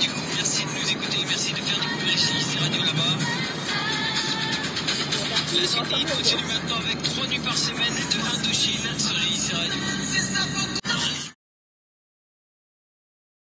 du coup, merci de nous écouter, merci de faire découvrir ces radios là-bas. La suite continue maintenant avec trois nuits par semaine de